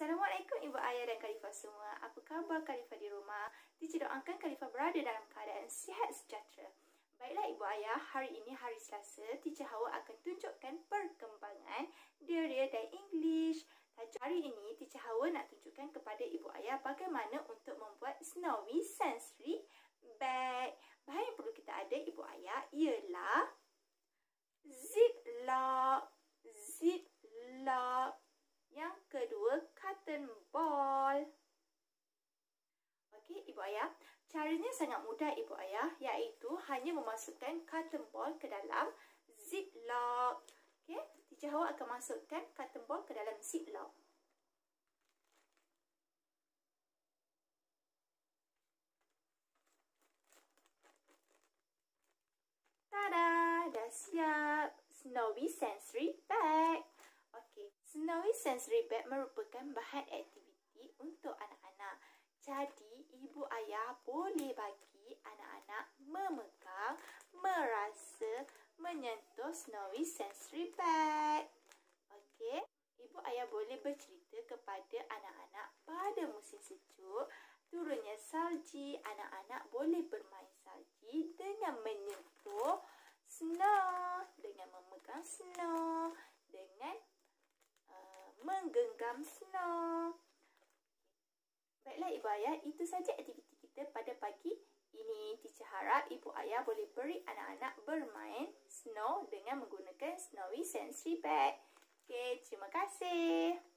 Assalamualaikum Ibu Ayah dan Khalifah semua. Apa khabar Khalifah di rumah? Teacher doakan Khalifah berada dalam keadaan sihat sejahtera. Baiklah Ibu Ayah, hari ini hari Selasa, Teacher Hawa akan tunjukkan perkembangan Deria dan English. Tajuk hari ini, Teacher Hawa nak tunjukkan kepada Ibu Ayah bagaimana untuk membuat Snowy Sensory Bag. Bahan yang perlu kita ada Ibu Ayah ialah ziplock, ziplock, yang kedua, cotton ball. Okey, Ibu Ayah. Caranya sangat mudah Ibu Ayah iaitu hanya memasukkan cotton ball ke dalam ziplock. Okey, Teacher Hawa akan masukkan cotton ball ke dalam ziplock. Tada! Dah siap Snowy Sensory Bag. Snowy Sensory Bag merupakan bahan aktiviti untuk anak-anak. Jadi, ibu ayah boleh bagi anak-anak memegang, merasa, menyentuh Snowy Sensory Bag. Okey, ibu ayah boleh bercerita kepada anak-anak pada musim sejuk, turunnya salji, anak-anak boleh bermain salji dengan menyentuh snow, dengan memegang snow, dengan menggenggam snow. Baiklah ibu ayah, itu saja aktiviti kita pada pagi ini. Teacher harap ibu ayah boleh beri anak-anak bermain snow dengan menggunakan Snowy Sensory Bag. Okay, terima kasih.